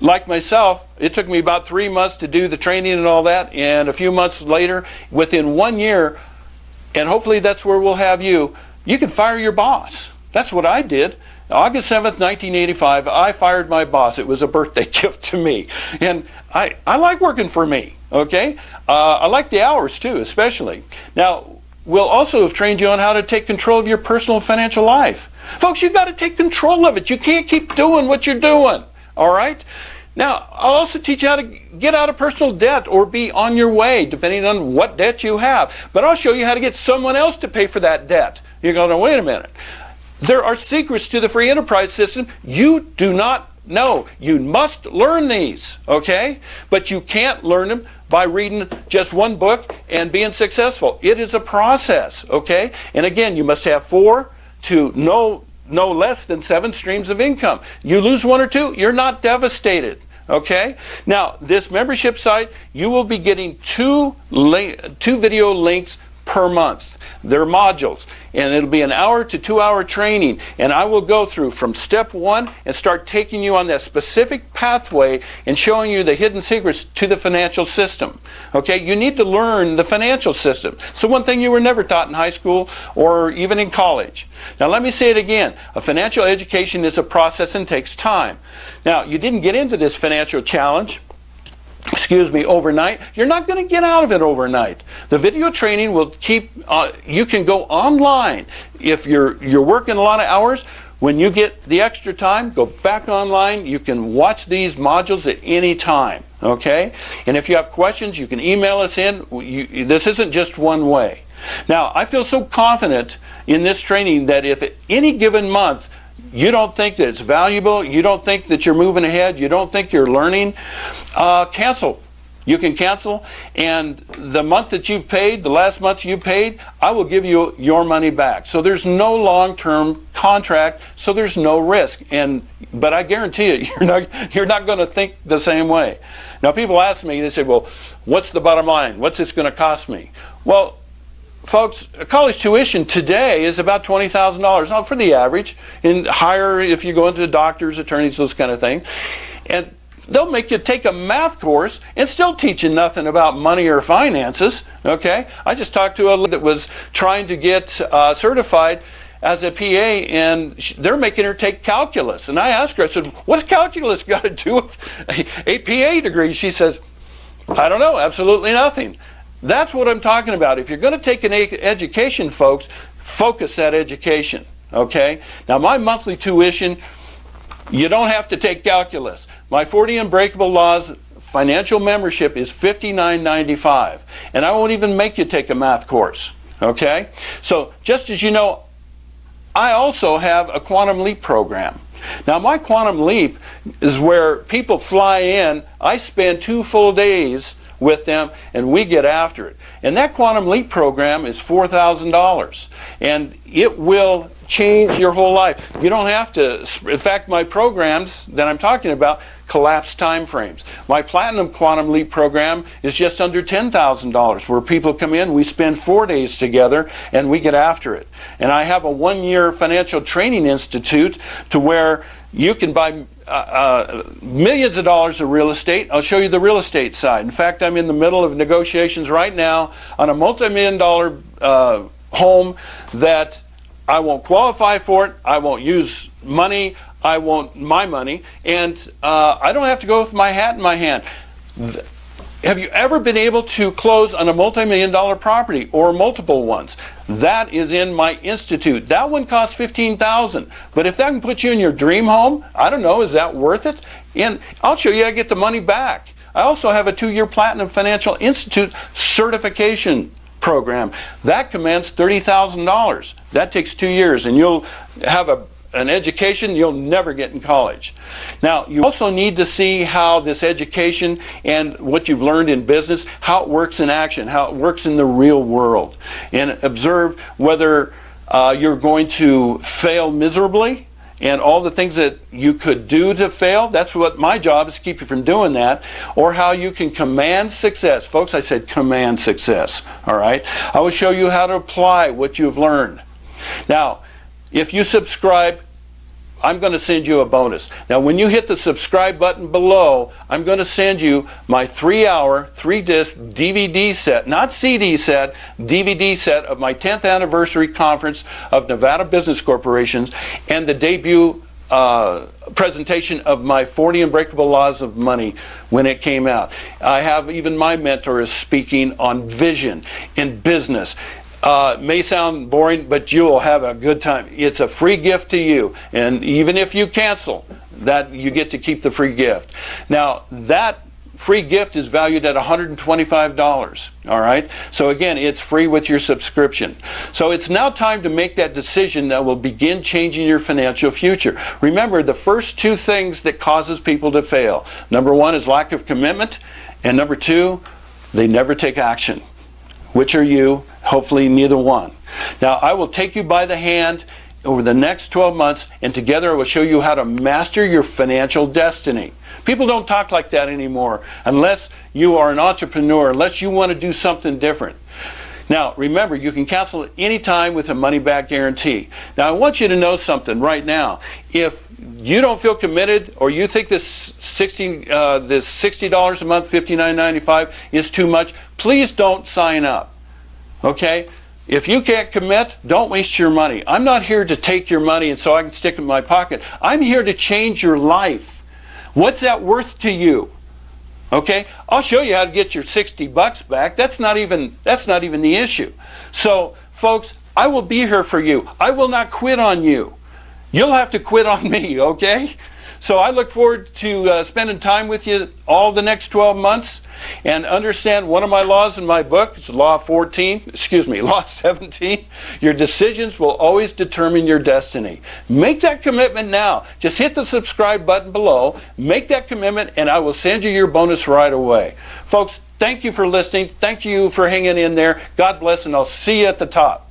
like myself, it took me about three months to do the training and all that, and a few months later, within one year, and hopefully that's where we'll have you, you can fire your boss. That's what I did. August 7th, 1985, I fired my boss. It was a birthday gift to me. And I, I like working for me, okay? Uh, I like the hours too, especially. Now, we'll also have trained you on how to take control of your personal financial life. Folks, you've got to take control of it. You can't keep doing what you're doing. All right? Now, I'll also teach you how to get out of personal debt or be on your way, depending on what debt you have. But I'll show you how to get someone else to pay for that debt. You're going to wait a minute. There are secrets to the free enterprise system you do not know. You must learn these, okay? But you can't learn them by reading just one book and being successful. It is a process, okay? And again, you must have four to no no less than seven streams of income. You lose one or two, you're not devastated. Okay? Now, this membership site, you will be getting two, two video links per month. They're modules, and it'll be an hour to two hour training. And I will go through from step one and start taking you on that specific pathway and showing you the hidden secrets to the financial system. Okay, you need to learn the financial system. So, one thing you were never taught in high school or even in college. Now, let me say it again a financial education is a process and takes time. Now, you didn't get into this financial challenge excuse me, overnight, you're not going to get out of it overnight. The video training will keep, uh, you can go online. If you're, you're working a lot of hours, when you get the extra time, go back online. You can watch these modules at any time, okay? And if you have questions, you can email us in. You, this isn't just one way. Now, I feel so confident in this training that if any given month you don't think that it's valuable, you don't think that you're moving ahead, you don't think you're learning, uh, cancel. You can cancel, and the month that you've paid, the last month you paid, I will give you your money back. So there's no long-term contract, so there's no risk. And but I guarantee you, you're not you're not going to think the same way. Now people ask me, they say, well, what's the bottom line? What's this going to cost me? Well, folks, college tuition today is about $20,000 now for the average, and higher if you go into doctors, attorneys, those kind of things. And they'll make you take a math course and still teach you nothing about money or finances. Okay? I just talked to a that was trying to get uh, certified as a PA, and they're making her take calculus. And I asked her, I said, What's calculus got to do with a PA degree? She says, I don't know, absolutely nothing. That's what I'm talking about. If you're going to take an education, folks, focus that education. Okay? Now, my monthly tuition, you don't have to take calculus. My 40 Unbreakable Laws financial membership is $59.95. And I won't even make you take a math course. Okay? So, just as you know, I also have a Quantum Leap program. Now, my Quantum Leap is where people fly in. I spend two full days with them, and we get after it. And that Quantum Leap program is $4,000, and it will change your whole life. You don't have to, in fact, my programs that I'm talking about collapse time frames. My Platinum Quantum Leap program is just under $10,000, where people come in, we spend four days together, and we get after it. And I have a one year financial training institute to where you can buy uh, uh, millions of dollars of real estate. I'll show you the real estate side. In fact, I'm in the middle of negotiations right now on a multi-million dollar uh, home that I won't qualify for it. I won't use money. I want my money, and uh, I don't have to go with my hat in my hand. Have you ever been able to close on a multi-million dollar property or multiple ones? That is in my institute. That one costs 15000 But if that can put you in your dream home, I don't know, is that worth it? And I'll show you how to get the money back. I also have a two-year Platinum Financial Institute certification program. That commands $30,000. That takes two years, and you'll have a an education you'll never get in college. Now, you also need to see how this education and what you've learned in business, how it works in action, how it works in the real world, and observe whether uh, you're going to fail miserably and all the things that you could do to fail. That's what my job is to keep you from doing that, or how you can command success. Folks, I said command success, all right? I will show you how to apply what you've learned. Now, if you subscribe I'm going to send you a bonus. Now, when you hit the subscribe button below, I'm going to send you my three hour, three disc DVD set, not CD set, DVD set of my 10th anniversary conference of Nevada Business Corporations and the debut uh, presentation of my 40 Unbreakable Laws of Money when it came out. I have even my mentor is speaking on vision in business. Uh, may sound boring, but you will have a good time. It's a free gift to you, and even if you cancel, that you get to keep the free gift. Now that free gift is valued at $125. All right. So again, it's free with your subscription. So it's now time to make that decision that will begin changing your financial future. Remember, the first two things that causes people to fail. Number one is lack of commitment, and number two, they never take action. Which are you? Hopefully, neither one. Now, I will take you by the hand over the next 12 months, and together I will show you how to master your financial destiny. People don't talk like that anymore unless you are an entrepreneur, unless you want to do something different. Now, remember, you can cancel at any time with a money back guarantee. Now, I want you to know something right now. If you don't feel committed or you think this 60 uh, this $60 a month, $59.95 is too much, please don't sign up. Okay? If you can't commit, don't waste your money. I'm not here to take your money and so I can stick it in my pocket. I'm here to change your life. What's that worth to you? Okay? I'll show you how to get your 60 bucks back. That's not even that's not even the issue. So, folks, I will be here for you. I will not quit on you. You'll have to quit on me, okay? So I look forward to uh, spending time with you all the next 12 months and understand one of my laws in my book. It's Law 14, excuse me, Law 17. Your decisions will always determine your destiny. Make that commitment now. Just hit the subscribe button below, make that commitment, and I will send you your bonus right away. Folks, thank you for listening. Thank you for hanging in there. God bless, and I'll see you at the top.